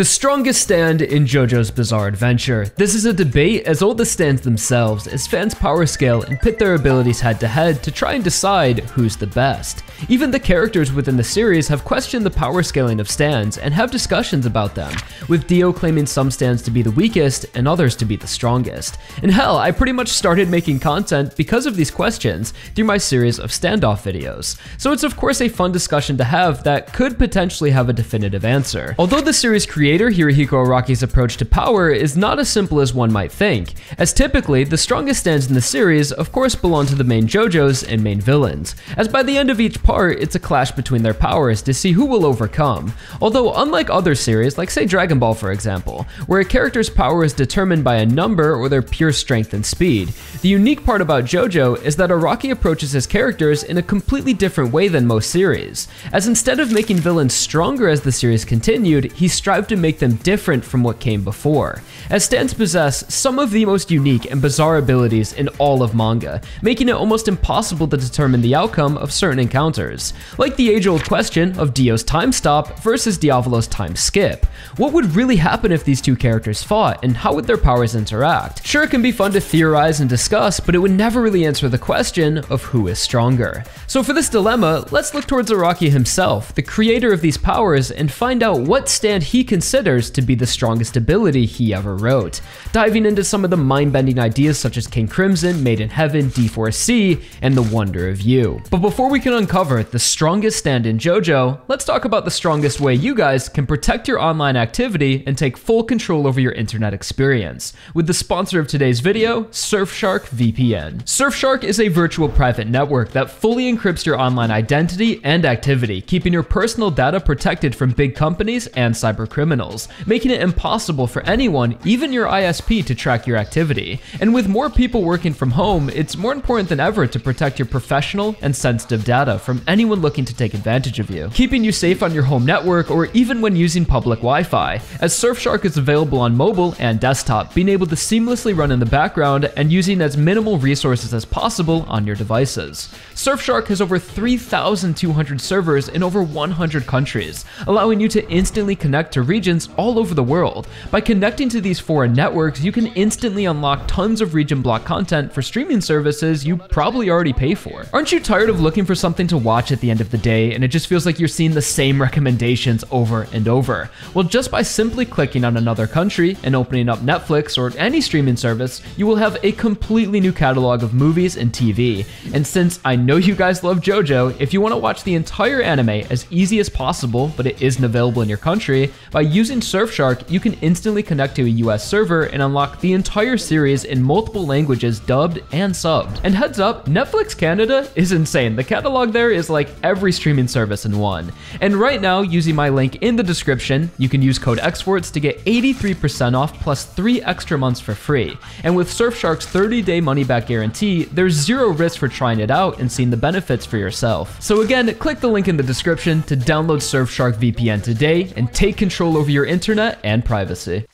The strongest stand in JoJo's Bizarre Adventure. This is a debate as old as stands themselves, as fans power scale and pit their abilities head to head to try and decide who's the best. Even the characters within the series have questioned the power scaling of stands and have discussions about them, with Dio claiming some stands to be the weakest and others to be the strongest. And hell, I pretty much started making content because of these questions through my series of standoff videos. So it's of course a fun discussion to have that could potentially have a definitive answer. Although the series created creator Hirohiko Araki's approach to power is not as simple as one might think, as typically, the strongest stands in the series of course belong to the main JoJos and main villains, as by the end of each part, it's a clash between their powers to see who will overcome. Although unlike other series, like say Dragon Ball for example, where a character's power is determined by a number or their pure strength and speed, the unique part about JoJo is that Araki approaches his characters in a completely different way than most series, as instead of making villains stronger as the series continued, he strived to make them different from what came before, as stands possess some of the most unique and bizarre abilities in all of manga, making it almost impossible to determine the outcome of certain encounters, like the age-old question of Dio's time stop versus Diavolo's time skip. What would really happen if these two characters fought, and how would their powers interact? Sure, it can be fun to theorize and discuss, but it would never really answer the question of who is stronger. So for this dilemma, let's look towards Araki himself, the creator of these powers, and find out what stand he considers considers to be the strongest ability he ever wrote, diving into some of the mind-bending ideas such as King Crimson, Made in Heaven, D4C, and The Wonder of U. But before we can uncover the strongest stand in JoJo, let's talk about the strongest way you guys can protect your online activity and take full control over your internet experience, with the sponsor of today's video, Surfshark VPN. Surfshark is a virtual private network that fully encrypts your online identity and activity, keeping your personal data protected from big companies and cybercriminals criminals, making it impossible for anyone, even your ISP, to track your activity. And with more people working from home, it's more important than ever to protect your professional and sensitive data from anyone looking to take advantage of you, keeping you safe on your home network or even when using public Wi-Fi, as Surfshark is available on mobile and desktop, being able to seamlessly run in the background and using as minimal resources as possible on your devices. Surfshark has over 3,200 servers in over 100 countries, allowing you to instantly connect to regions all over the world. By connecting to these foreign networks, you can instantly unlock tons of region block content for streaming services you probably already pay for. Aren't you tired of looking for something to watch at the end of the day and it just feels like you're seeing the same recommendations over and over? Well, just by simply clicking on another country and opening up Netflix or any streaming service, you will have a completely new catalog of movies and TV. And since I know you guys love JoJo, if you want to watch the entire anime as easy as possible, but it isn't available in your country, by using Surfshark, you can instantly connect to a US server and unlock the entire series in multiple languages dubbed and subbed. And heads up, Netflix Canada is insane. The catalog there is like every streaming service in one. And right now, using my link in the description, you can use code XFORTS to get 83% off plus 3 extra months for free. And with Surfshark's 30-day money-back guarantee, there's zero risk for trying it out and the benefits for yourself. So again, click the link in the description to download Surfshark VPN today and take control over your internet and privacy.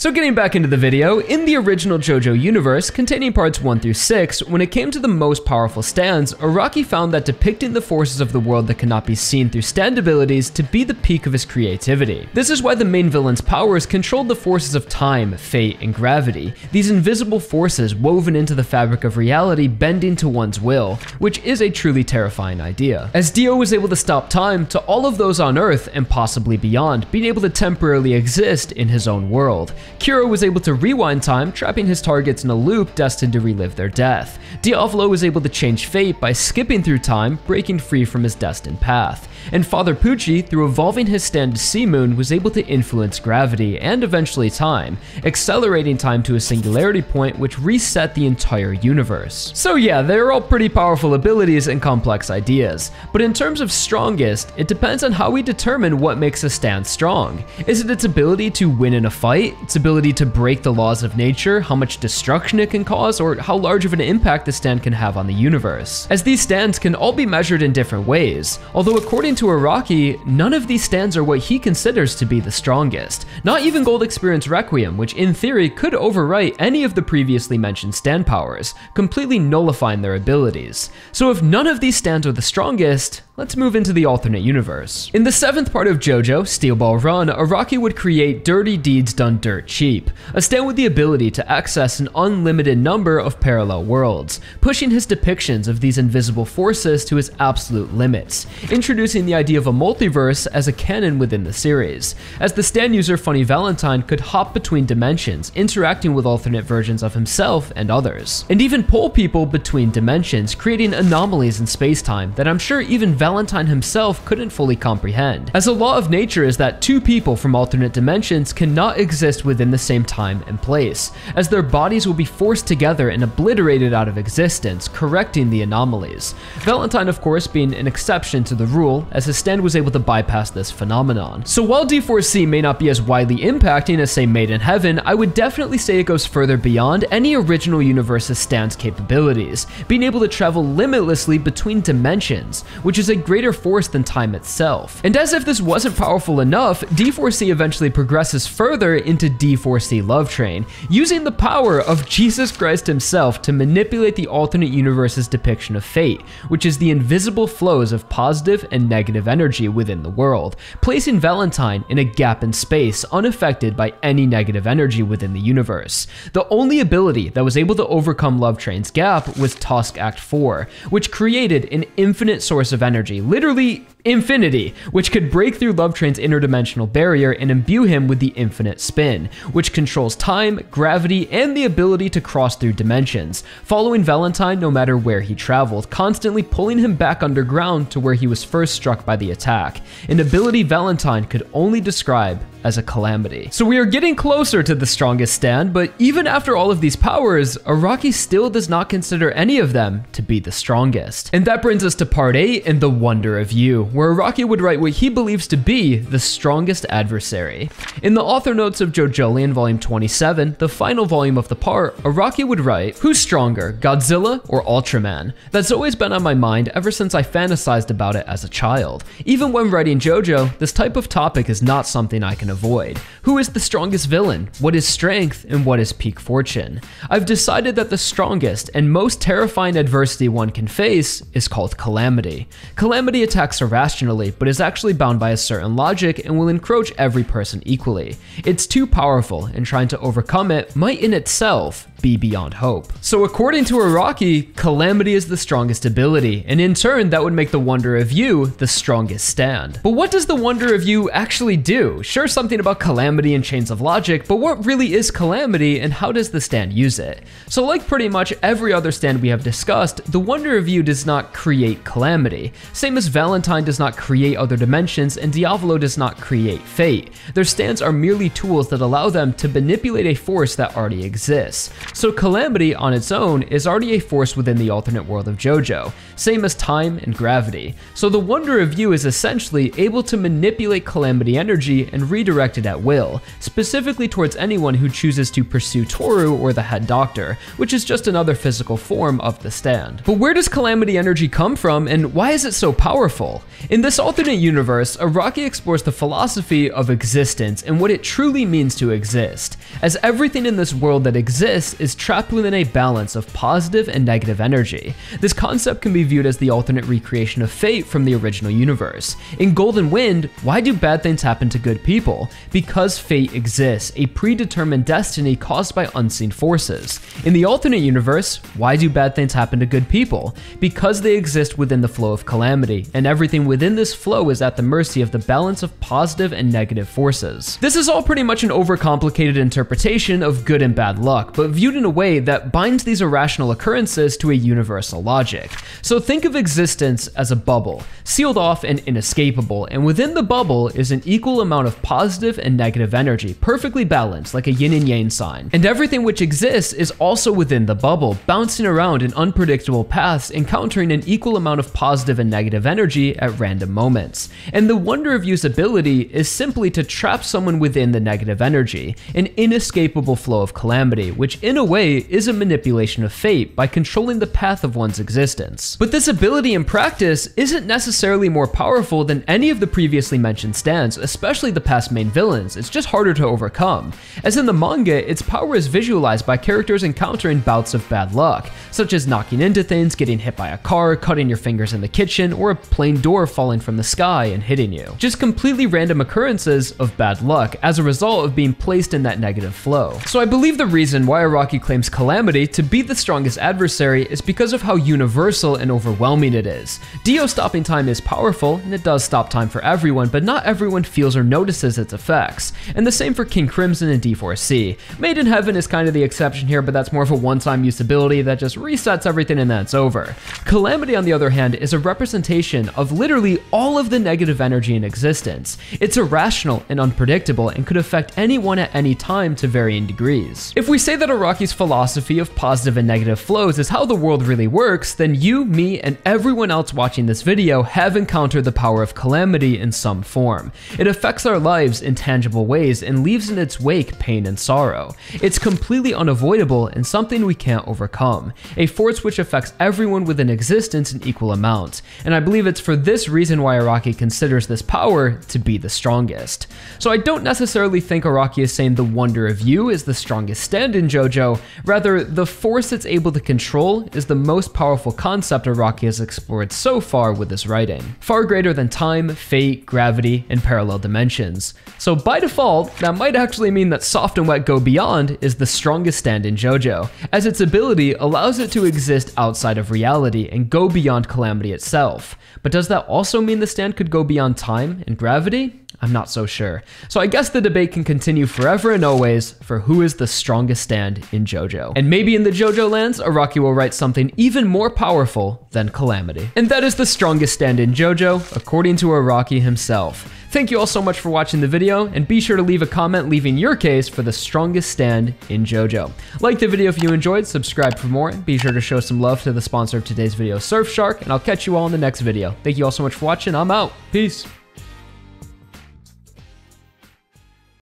So getting back into the video, in the original JoJo universe, containing parts 1 through 6, when it came to the most powerful stands, Araki found that depicting the forces of the world that cannot be seen through stand abilities to be the peak of his creativity. This is why the main villain's powers controlled the forces of time, fate, and gravity, these invisible forces woven into the fabric of reality bending to one's will, which is a truly terrifying idea. As Dio was able to stop time to all of those on Earth and possibly beyond, being able to temporarily exist in his own world. Kira was able to rewind time, trapping his targets in a loop destined to relive their death. Diavolo was able to change fate by skipping through time, breaking free from his destined path and Father Pucci, through evolving his stand to C-Moon, was able to influence gravity and eventually time, accelerating time to a singularity point which reset the entire universe. So yeah, they're all pretty powerful abilities and complex ideas, but in terms of strongest, it depends on how we determine what makes a stand strong. Is it its ability to win in a fight, its ability to break the laws of nature, how much destruction it can cause, or how large of an impact the stand can have on the universe? As these stands can all be measured in different ways, although according According to Araki, none of these stands are what he considers to be the strongest. Not even Gold Experience Requiem, which in theory could overwrite any of the previously mentioned stand powers, completely nullifying their abilities. So if none of these stands are the strongest, Let's move into the alternate universe. In the seventh part of JoJo, Steel Ball Run, Araki would create Dirty Deeds Done Dirt Cheap, a stand with the ability to access an unlimited number of parallel worlds, pushing his depictions of these invisible forces to its absolute limits, introducing the idea of a multiverse as a canon within the series, as the stand user Funny Valentine could hop between dimensions, interacting with alternate versions of himself and others, and even pull people between dimensions, creating anomalies in space-time that I'm sure even Valentine Valentine himself couldn't fully comprehend, as a law of nature is that two people from alternate dimensions cannot exist within the same time and place, as their bodies will be forced together and obliterated out of existence, correcting the anomalies. Valentine, of course, being an exception to the rule, as his stand was able to bypass this phenomenon. So while D4C may not be as widely impacting as, say, Made in Heaven, I would definitely say it goes further beyond any original universe's stand's capabilities, being able to travel limitlessly between dimensions, which is a greater force than time itself. And as if this wasn't powerful enough, D4C eventually progresses further into D4C Love Train, using the power of Jesus Christ himself to manipulate the alternate universe's depiction of fate, which is the invisible flows of positive and negative energy within the world, placing Valentine in a gap in space unaffected by any negative energy within the universe. The only ability that was able to overcome Love Train's gap was Tusk Act 4, which created an infinite source of energy energy, literally infinity, which could break through Love Train's interdimensional barrier and imbue him with the infinite spin, which controls time, gravity, and the ability to cross through dimensions, following Valentine no matter where he traveled, constantly pulling him back underground to where he was first struck by the attack, an ability Valentine could only describe as a calamity. So we are getting closer to the strongest stand, but even after all of these powers, Araki still does not consider any of them to be the strongest. And that brings us to part 8 and the Wonder of U, where Araki would write what he believes to be the strongest adversary. In the author notes of JoJolion volume 27, the final volume of the part, Araki would write, Who's stronger, Godzilla or Ultraman? That's always been on my mind ever since I fantasized about it as a child. Even when writing JoJo, this type of topic is not something I can avoid. Who is the strongest villain? What is strength and what is peak fortune? I've decided that the strongest and most terrifying adversity one can face is called Calamity. Calamity attacks irrationally, but is actually bound by a certain logic and will encroach every person equally. It's too powerful, and trying to overcome it might in itself be beyond hope. So according to Araki, Calamity is the strongest ability, and in turn that would make the Wonder of U the strongest stand. But what does the Wonder of U actually do? Sure something about Calamity and Chains of Logic, but what really is Calamity and how does the stand use it? So like pretty much every other stand we have discussed, the Wonder of U does not create Calamity. Same as Valentine does not create other dimensions and Diavolo does not create fate. Their stands are merely tools that allow them to manipulate a force that already exists. So Calamity on its own is already a force within the alternate world of JoJo, same as time and gravity. So the Wonder of U is essentially able to manipulate Calamity energy and redirect it at will, specifically towards anyone who chooses to pursue Toru or the head doctor, which is just another physical form of the stand. But where does Calamity energy come from and why is it so powerful? In this alternate universe, Araki explores the philosophy of existence and what it truly means to exist, as everything in this world that exists is trapped within a balance of positive and negative energy. This concept can be viewed as the alternate recreation of fate from the original universe. In Golden Wind, why do bad things happen to good people? Because fate exists, a predetermined destiny caused by unseen forces. In the alternate universe, why do bad things happen to good people? Because they exist within the flow of calamity, and everything within this flow is at the mercy of the balance of positive and negative forces. This is all pretty much an overcomplicated interpretation of good and bad luck, but viewed in a way that binds these irrational occurrences to a universal logic. So think of existence as a bubble, sealed off and inescapable, and within the bubble is an equal amount of positive and negative energy, perfectly balanced like a yin and yang sign. And everything which exists is also within the bubble, bouncing around in unpredictable paths, encountering an equal amount of positive and negative energy at random moments. And the Wonder of U's ability is simply to trap someone within the negative energy, an inescapable flow of calamity, which in a way is a manipulation of fate by controlling the path of one's existence. But this ability in practice isn't necessarily more powerful than any of the previously mentioned stands, especially the past main villains, it's just harder to overcome. As in the manga, its power is visualized by characters encountering bouts of bad luck, such as knocking into things, getting hit by a car, cutting your fingers in the kitchen, or a plane door falling from the sky and hitting you. Just completely random occurrences of bad luck as a result of being placed in that negative flow. So I believe the reason why Araki claims Calamity to be the strongest adversary is because of how universal and overwhelming it is. Dio stopping time is powerful, and it does stop time for everyone, but not everyone feels or notices its effects. And the same for King Crimson and D4C. Made in Heaven is kind of the exception here, but that's more of a one-time use ability that just resets everything and that's over. Calamity, on the other hand, is a representation of literally all of the negative energy in existence. It's irrational and unpredictable and could affect anyone at any time to varying degrees. If we say that Araki's philosophy of positive and negative flows is how the world really works, then you, me, and everyone else watching this video have encountered the power of calamity in some form. It affects our lives in tangible ways and leaves in its wake pain and sorrow. It's completely unavoidable and something we can't overcome, a force which affects everyone within existence in equal amounts, and I believe it's for this reason why Araki considers this power to be the strongest. So I don't necessarily think Araki is saying the Wonder of U is the strongest stand in JoJo, rather the force it's able to control is the most powerful concept Araki has explored so far with his writing, far greater than time, fate, gravity, and parallel dimensions. So by default, that might actually mean that Soft and Wet Go Beyond is the strongest stand in JoJo, as its ability allows it to exist outside of reality and go beyond calamity itself. But does that also mean the stand could go beyond time and gravity? I'm not so sure. So I guess the debate can continue forever and always for who is the strongest stand in JoJo. And maybe in the JoJolands, Araki will write something even more powerful than Calamity. And that is the strongest stand in JoJo, according to Araki himself. Thank you all so much for watching the video, and be sure to leave a comment leaving your case for the strongest stand in JoJo. Like the video if you enjoyed, subscribe for more, and be sure to show some love to the sponsor of today's video, Surfshark, and I'll catch you all in the next video. Thank you all so much for watching, I'm out. Peace.